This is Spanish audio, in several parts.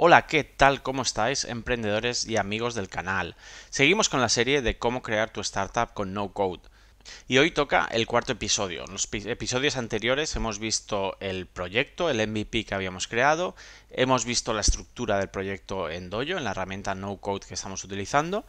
Hola, ¿qué tal? ¿Cómo estáis, emprendedores y amigos del canal? Seguimos con la serie de cómo crear tu startup con no code. Y hoy toca el cuarto episodio. En los episodios anteriores hemos visto el proyecto, el MVP que habíamos creado, hemos visto la estructura del proyecto en Dojo, en la herramienta no code que estamos utilizando,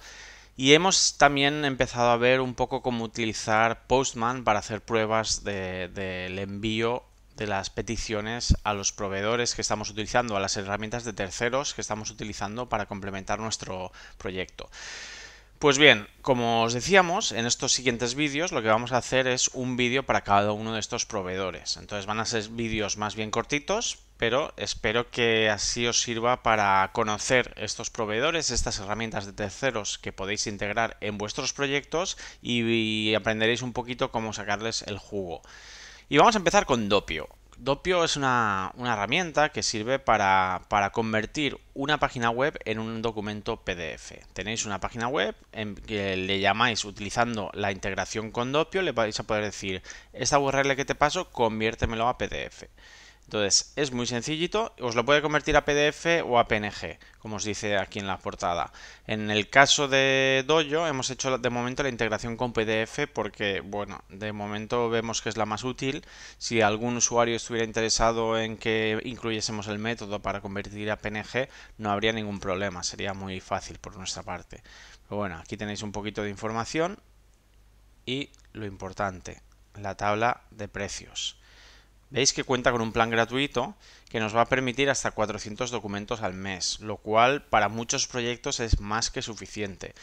y hemos también empezado a ver un poco cómo utilizar Postman para hacer pruebas del envío de las peticiones a los proveedores que estamos utilizando, a las herramientas de terceros que estamos utilizando para complementar nuestro proyecto. Pues bien, como os decíamos, en estos siguientes vídeos lo que vamos a hacer es un vídeo para cada uno de estos proveedores. Entonces van a ser vídeos más bien cortitos, pero espero que así os sirva para conocer estos proveedores, estas herramientas de terceros que podéis integrar en vuestros proyectos y, aprenderéis un poquito cómo sacarles el jugo. Y vamos a empezar con Dopio. Dopio es una, herramienta que sirve para, convertir una página web en un documento PDF. Tenéis una página web en que le llamáis utilizando la integración con Dopio, le vais a poder decir, esta URL que te paso, conviértemelo a PDF. Entonces, es muy sencillito, os lo puede convertir a PDF o a PNG, como os dice aquí en la portada. En el caso de Dojo, hemos hecho de momento la integración con PDF porque, bueno, de momento vemos que es la más útil. Si algún usuario estuviera interesado en que incluyésemos el método para convertir a PNG, no habría ningún problema, sería muy fácil por nuestra parte. Pero bueno, aquí tenéis un poquito de información y lo importante, la tabla de precios. Veis que cuenta con un plan gratuito que nos va a permitir hasta 400 documentos al mes, lo cual para muchos proyectos es más que suficiente.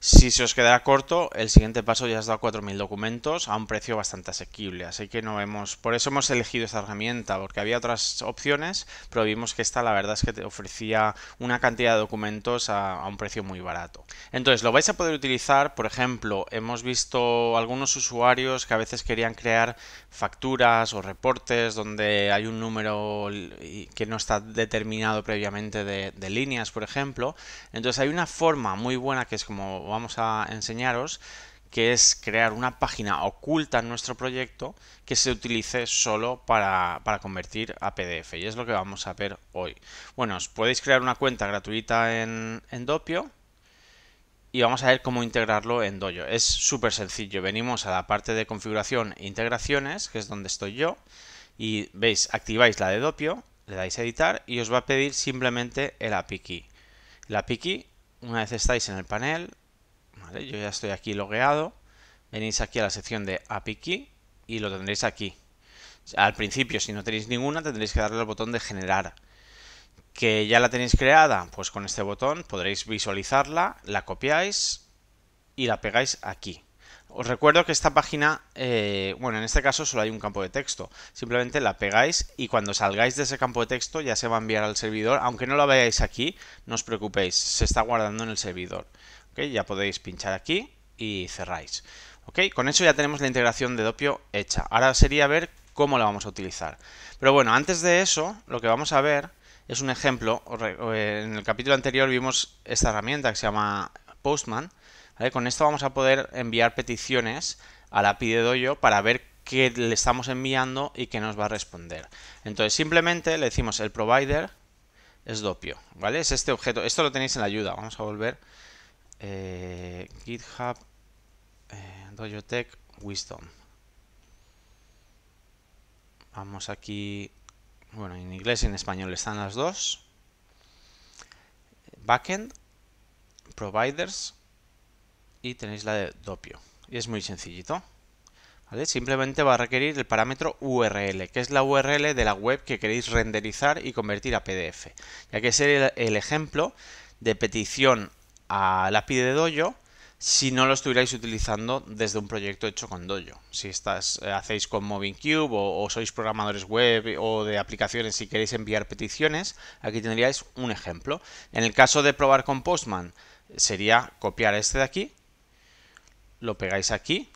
Si se os quedará corto, el siguiente paso ya os da 4.000 documentos a un precio bastante asequible. Así que no vemos, por eso hemos elegido esta herramienta, porque había otras opciones, pero vimos que esta la verdad es que te ofrecía una cantidad de documentos a, un precio muy barato. Entonces lo vais a poder utilizar, por ejemplo, hemos visto algunos usuarios que a veces querían crear facturas o reportes donde hay un número que no está determinado previamente de líneas, por ejemplo. Entonces hay una forma muy buena que es como vamos a enseñaros, que es crear una página oculta en nuestro proyecto que se utilice solo para, convertir a PDF. Y es lo que vamos a ver hoy. Bueno, os podéis crear una cuenta gratuita en, en Dopio y vamos a ver cómo integrarlo en Dojo. Es súper sencillo. Venimos a la parte de configuración e integraciones, que es donde estoy yo, y veis, activáis la de Dopio, le dais a editar y os va a pedir simplemente el API Key. El API Key, una vez estáis en el panel, yo ya estoy aquí logueado. Venís aquí a la sección de API Key y lo tendréis aquí. Al principio, si no tenéis ninguna, tendréis que darle al botón de generar. Que ya la tenéis creada, pues con este botón podréis visualizarla, la copiáis y la pegáis aquí. Os recuerdo que esta página, eh, bueno, en este caso solo hay un campo de texto. Simplemente la pegáis y cuando salgáis de ese campo de texto ya se va a enviar al servidor. Aunque no la veáis aquí, no os preocupéis, se está guardando en el servidor. Ya podéis pinchar aquí y cerráis. Con eso ya tenemos la integración de Dopio hecha. Ahora sería ver cómo la vamos a utilizar. Pero bueno, antes de eso, lo que vamos a ver es un ejemplo. En el capítulo anterior vimos esta herramienta que se llama Postman. Con esto vamos a poder enviar peticiones a la API de Dojo para ver qué le estamos enviando y qué nos va a responder. Entonces simplemente le decimos el provider es Dopio, ¿vale? Es este objeto. Esto lo tenéis en la ayuda. Vamos a volver eh, GitHub, eh, Wisdom. Vamos aquí, bueno, en inglés y en español están las dos. Backend, Providers y tenéis la de Dopio. Y es muy sencillito. Simplemente va a requerir el parámetro URL, que es la URL de la web que queréis renderizar y convertir a PDF. Ya que es el ejemplo de petición al API de Dojo si no lo estuvierais utilizando desde un proyecto hecho con Dojo. Si estás, eh, hacéis con MovingCube o, o, sois programadores web o de aplicaciones y queréis enviar peticiones, aquí tendríais un ejemplo. En el caso de probar con Postman, sería copiar este de aquí, lo pegáis aquí.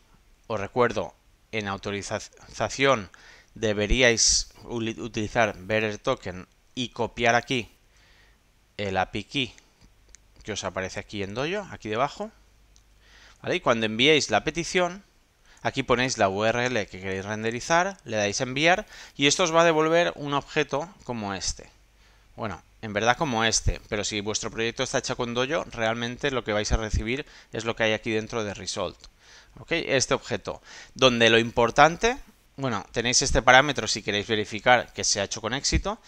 Os recuerdo, en autorización deberíais utilizar Bearer Token y copiar aquí el API key que os aparece aquí en Dojo, aquí debajo. Y cuando enviéis la petición, aquí ponéis la URL que queréis renderizar, le dais enviar y esto os va a devolver un objeto como este. Bueno, en verdad como este, pero si vuestro proyecto está hecho con Dojo, realmente lo que vais a recibir es lo que hay aquí dentro de Result. Este objeto, donde lo importante, bueno, tenéis este parámetro si queréis verificar que se ha hecho con éxito,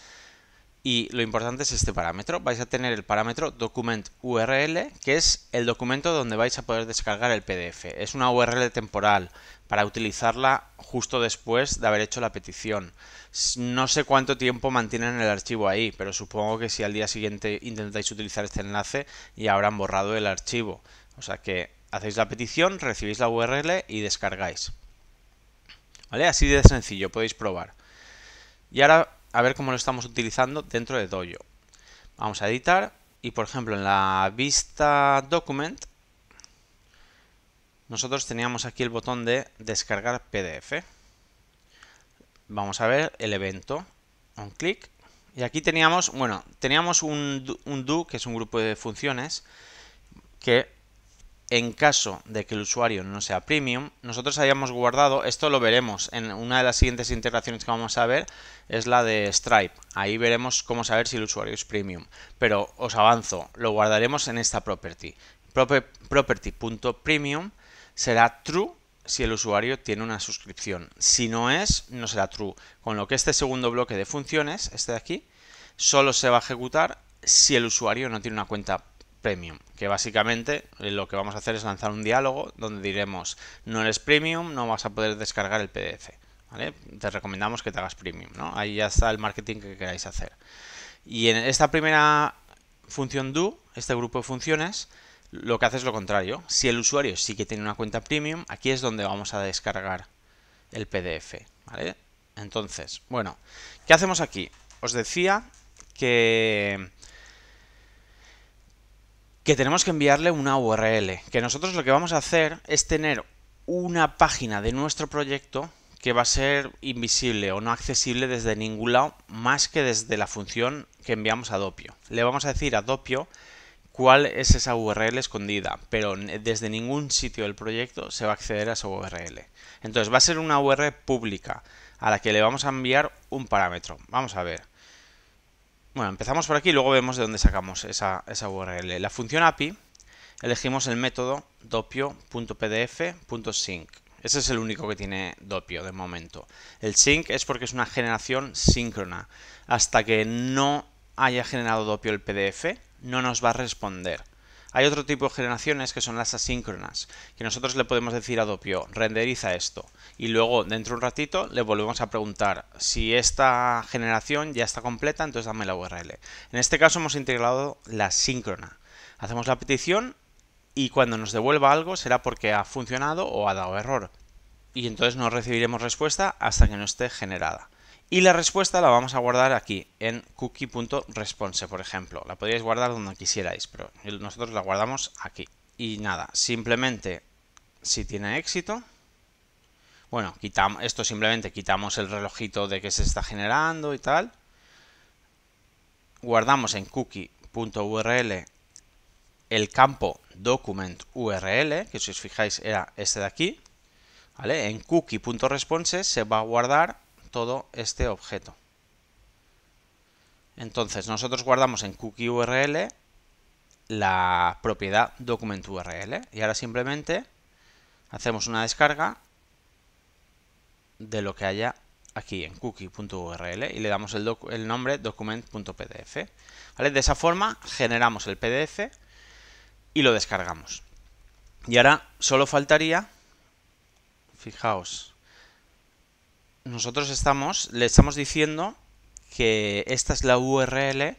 y lo importante es este parámetro. Vais a tener el parámetro document URL, que es el documento donde vais a poder descargar el PDF. Es una URL temporal para utilizarla justo después de haber hecho la petición. No sé cuánto tiempo mantienen el archivo ahí, pero supongo que si al día siguiente intentáis utilizar este enlace ya habrán borrado el archivo. O sea que hacéis la petición, recibís la URL y descargáis. ¿Vale? Así de sencillo, podéis probar. Y ahora a ver cómo lo estamos utilizando dentro de Dojo. Vamos a editar y por ejemplo en la vista document nosotros teníamos aquí el botón de descargar PDF. Vamos a ver el evento. Un clic. Y aquí teníamos, bueno, teníamos un, un do, que es un grupo de funciones, que en caso de que el usuario no sea premium, nosotros hayamos guardado, esto lo veremos en una de las siguientes integraciones que vamos a ver, es la de Stripe. Ahí veremos cómo saber si el usuario es premium. Pero os avanzo, lo guardaremos en esta property. Property.premium será true si el usuario tiene una suscripción. Si no es, no será true. Con lo que este segundo bloque de funciones, este de aquí, solo se va a ejecutar si el usuario no tiene una cuenta Premium, que básicamente eh, lo que vamos a hacer es lanzar un diálogo donde diremos no eres Premium, no vas a poder descargar el PDF. Te recomendamos que te hagas Premium, ¿no? Ahí ya está el marketing que queráis hacer. Y en esta primera función do, este grupo de funciones, lo que hace es lo contrario. Si el usuario sí que tiene una cuenta Premium, aquí es donde vamos a descargar el PDF, Entonces, bueno, ¿qué hacemos aquí? Os decía que que tenemos que enviarle una URL, que nosotros lo que vamos a hacer es tener una página de nuestro proyecto que va a ser invisible o no accesible desde ningún lado más que desde la función que enviamos a Dopio. Le vamos a decir a Dopio cuál es esa URL escondida, pero desde ningún sitio del proyecto se va a acceder a esa URL. Entonces va a ser una URL pública a la que le vamos a enviar un parámetro. Vamos a ver. Bueno, empezamos por aquí y luego vemos de dónde sacamos esa, URL. La función API, elegimos el método dopio.pdf.sync. Ese es el único que tiene Dopio de momento. El sync es porque es una generación síncrona. Hasta que no haya generado Dopio el PDF, no nos va a responder. Hay otro tipo de generaciones que son las asíncronas, que nosotros le podemos decir a Dopio, renderiza esto, y luego dentro de un ratito le volvemos a preguntar si esta generación ya está completa, entonces dame la URL. En este caso hemos integrado la síncrona. Hacemos la petición y cuando nos devuelva algo será porque ha funcionado o ha dado error. Y entonces no recibiremos respuesta hasta que no esté generada. Y la respuesta la vamos a guardar aquí, en cookie.response, por ejemplo. La podríais guardar donde quisierais, pero nosotros la guardamos aquí. Y nada, simplemente, si tiene éxito, bueno, quitamos, esto simplemente quitamos el relojito de que se está generando y tal. Guardamos en cookie.url el campo document URL, que si os fijáis era este de aquí. ¿vale? En cookie.response se va a guardar todo este objeto. Entonces nosotros guardamos en cookie URL la propiedad document URL y ahora simplemente hacemos una descarga de lo que haya aquí en cookie.url y le damos el, el nombre document.pdf. ¿Vale? De esa forma generamos el PDF y lo descargamos. Y ahora solo faltaría, fijaos, nosotros estamos, le estamos diciendo que esta es la URL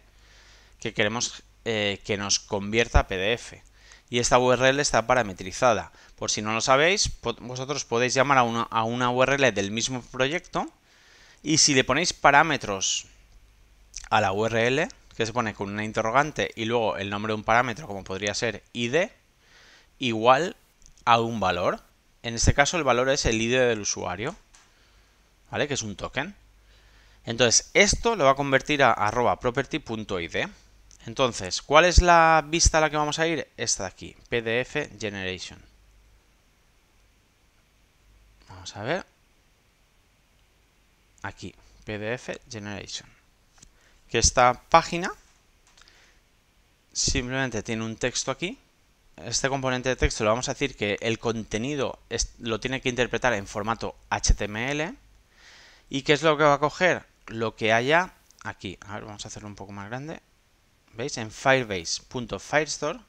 que queremos eh, que nos convierta a PDF. Y esta URL está parametrizada. Por si no lo sabéis, vosotros podéis llamar a una, a una URL del mismo proyecto y si le ponéis parámetros a la URL, que se pone con una interrogante y luego el nombre de un parámetro, como podría ser id, igual a un valor. En este caso el valor es el id del usuario. ¿Vale? Que es un token. Entonces, esto lo va a convertir a arroba property.id. Entonces, ¿cuál es la vista a la que vamos a ir? Esta de aquí, PDF Generation. Vamos a ver. Aquí, PDF Generation. que esta página simplemente tiene un texto aquí. Este componente de texto le vamos a decir que el contenido lo tiene que interpretar en formato HTML. ¿Y qué es lo que va a coger? Lo que haya aquí. A ver, vamos a hacerlo un poco más grande. ¿Veis? En firebase.firestore,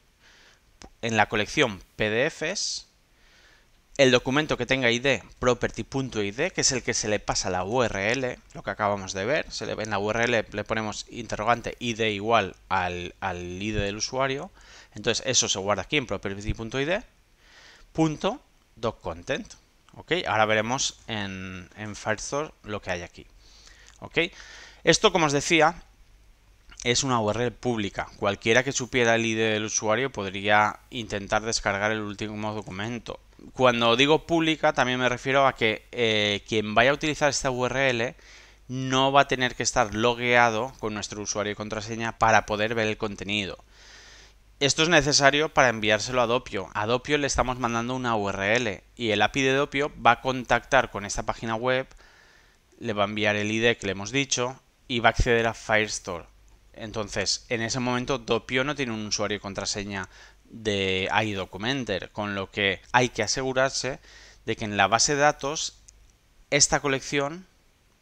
en la colección PDFs, el documento que tenga ID property.id, que es el que se le pasa la URL, lo que acabamos de ver. Se le, en la URL le ponemos interrogante ID igual al, ID del usuario. Entonces eso se guarda aquí en property.id. Punto doccontent. ¿Ok? Ahora veremos en, en lo que hay aquí. ¿Ok? Esto, como os decía, es una URL pública. Cualquiera que supiera el ID del usuario podría intentar descargar el último documento. Cuando digo pública también me refiero a que eh, quien vaya a utilizar esta URL no va a tener que estar logueado con nuestro usuario y contraseña para poder ver el contenido. Esto es necesario para enviárselo a Dopio. A Dopio le estamos mandando una URL y el API de Dopio va a contactar con esta página web, le va a enviar el ID que le hemos dicho y va a acceder a Firestore. Entonces, en ese momento Dopio no tiene un usuario y contraseña de iDocumenter, con lo que hay que asegurarse de que en la base de datos esta colección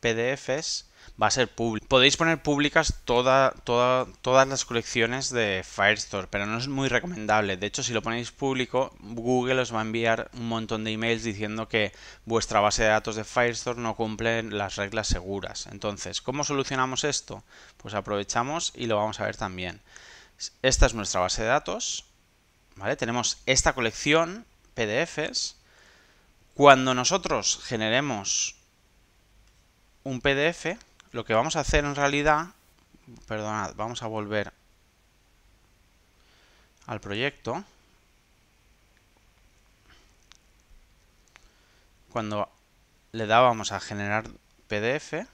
PDFs va a ser pública. Podéis poner públicas toda, todas las colecciones de Firestore, pero no es muy recomendable. De hecho, si lo ponéis público, Google os va a enviar un montón de emails diciendo que vuestra base de datos de Firestore no cumple las reglas seguras. Entonces, ¿cómo solucionamos esto? Pues aprovechamos y lo vamos a ver también. Esta es nuestra base de datos. Tenemos esta colección PDFs. Cuando nosotros generemos un PDF, lo que vamos a hacer en realidad, perdonad, vamos a volver al proyecto. Cuando le dábamos a generar PDF,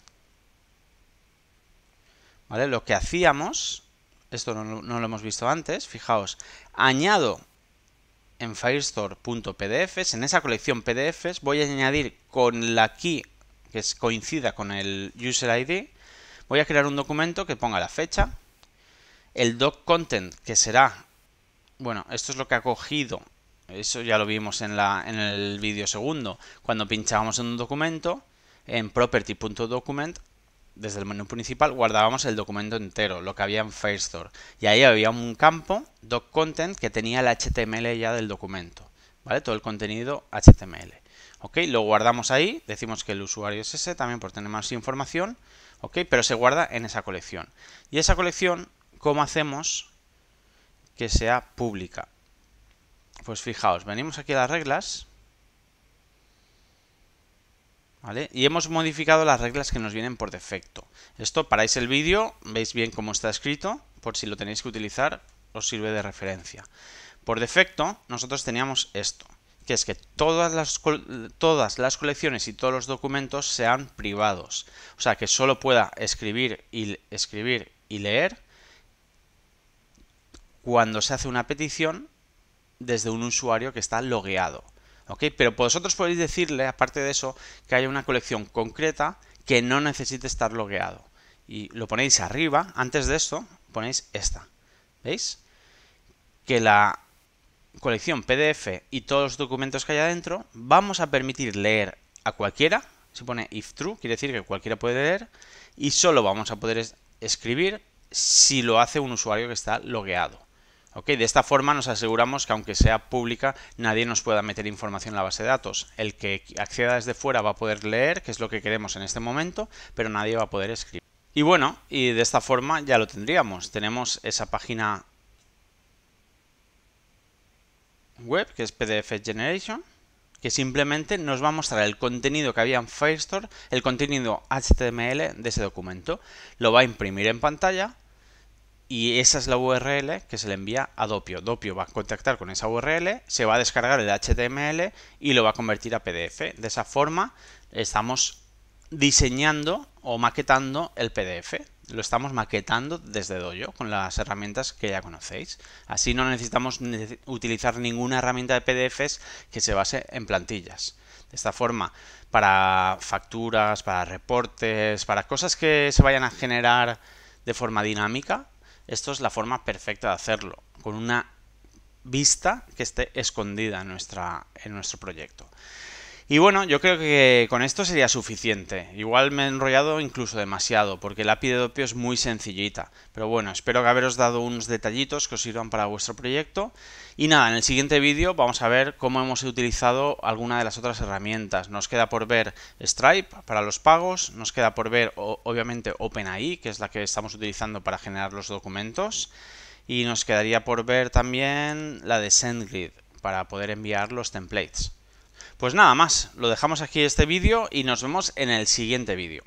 ¿vale? Lo que hacíamos, esto no, no lo hemos visto antes, fijaos, añado en firestore.pdfs, en esa colección PDFs, voy a añadir con la key que coincida con el user ID, voy a crear un documento que ponga la fecha, el doc content que será, bueno, esto es lo que ha cogido, eso ya lo vimos en, la, en el vídeo segundo, cuando pinchábamos en un documento, en property.document, desde el menú principal guardábamos el documento entero, lo que había en Firestore. Y ahí había un campo, doccontent, que tenía el HTML ya del documento. ¿Vale? Todo el contenido HTML. ¿Ok? Lo guardamos ahí, decimos que el usuario es ese también por tener más información, ¿ok? Pero se guarda en esa colección. Y esa colección, ¿cómo hacemos que sea pública? Pues fijaos, venimos aquí a las reglas, ¿Vale? Y hemos modificado las reglas que nos vienen por defecto. Esto, paráis el vídeo, veis bien cómo está escrito, por si lo tenéis que utilizar, os sirve de referencia. Por defecto, nosotros teníamos esto que es que todas las, todas las colecciones y todos los documentos sean privados. O sea, que solo pueda escribir y, escribir y leer cuando se hace una petición desde un usuario que está logueado. ¿Ok? Pero vosotros podéis decirle, aparte de eso, que haya una colección concreta que no necesite estar logueado. Y lo ponéis arriba, antes de esto, ponéis esta. ¿Veis? Que la colección PDF y todos los documentos que hay adentro, vamos a permitir leer a cualquiera, se pone if true, quiere decir que cualquiera puede leer, y solo vamos a poder escribir si lo hace un usuario que está logueado. De esta forma nos aseguramos que aunque sea pública, nadie nos pueda meter información en la base de datos. El que acceda desde fuera va a poder leer, que es lo que queremos en este momento, pero nadie va a poder escribir. Y bueno, y de esta forma ya lo tendríamos. Tenemos esa página web, que es PDF Generation, que simplemente nos va a mostrar el contenido que había en Firestore, el contenido HTML de ese documento. Lo va a imprimir en pantalla y esa es la URL que se le envía a Dopio. Dopio va a contactar con esa URL, se va a descargar el HTML y lo va a convertir a PDF. De esa forma estamos diseñando o maquetando el PDF lo estamos maquetando desde Dojo con las herramientas que ya conocéis. Así no necesitamos utilizar ninguna herramienta de PDFs que se base en plantillas. De esta forma, para facturas, para reportes, para cosas que se vayan a generar de forma dinámica, esto es la forma perfecta de hacerlo, con una vista que esté escondida en, nuestra, en nuestro proyecto. Y bueno, yo creo que con esto sería suficiente. Igual me he enrollado incluso demasiado, porque la API de Dopio es muy sencillita. Pero bueno, espero que haberos dado unos detallitos que os sirvan para vuestro proyecto. Y nada, en el siguiente vídeo vamos a ver cómo hemos utilizado alguna de las otras herramientas. Nos queda por ver Stripe para los pagos, nos queda por ver obviamente OpenAI, que es la que estamos utilizando para generar los documentos. Y nos quedaría por ver también la de SendGrid para poder enviar los templates. Pues nada más, lo dejamos aquí este vídeo y nos vemos en el siguiente vídeo.